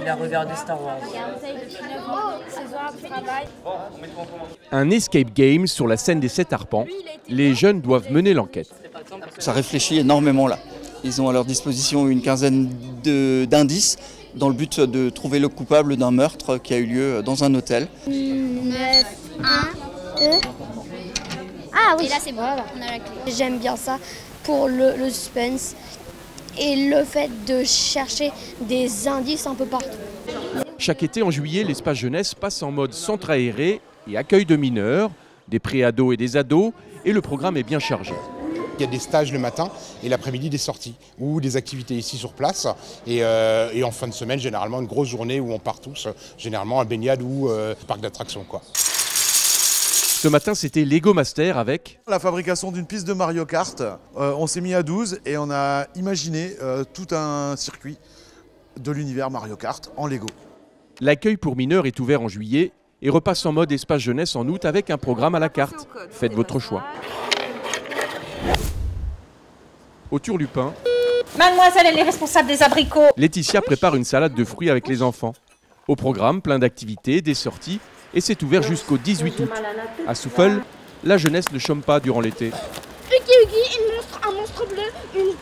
Il a regardé Star Wars. Un escape game sur la scène des sept arpents. Les jeunes doivent mener l'enquête. Ça réfléchit énormément là. Ils ont à leur disposition une quinzaine d'indices dans le but de trouver le coupable d'un meurtre qui a eu lieu dans un hôtel. 9, 1, 2. Ah oui, Et là, c'est bon. Voilà. On a la clé. J'aime bien ça pour le, le suspense et le fait de chercher des indices un peu partout. Chaque été en juillet, l'espace jeunesse passe en mode centre aéré et accueil de mineurs, des pré-ados et des ados, et le programme est bien chargé. Il y a des stages le matin et l'après-midi des sorties ou des activités ici sur place. Et, euh, et en fin de semaine, généralement, une grosse journée où on part tous, généralement à baignade ou euh, parc d'attractions. Ce matin, c'était Lego Master avec La fabrication d'une piste de Mario Kart, Euh, on s'est mis à 12 et on a imaginé euh, tout un circuit de l'univers Mario Kart en Lego. L'accueil pour mineurs est ouvert en juillet et repasse en mode espace jeunesse en août avec un programme à la carte. Faites votre choix. Au Turlupin, Mademoiselle, elle est responsable des abricots. Laetitia prépare une salade de fruits avec les enfants. Au programme, plein d'activités, des sorties, et c'est ouvert jusqu'au 18 août. À Souffle, la jeunesse ne chôme pas durant l'été. Huggy Huggy, une monstre, un monstre bleu, une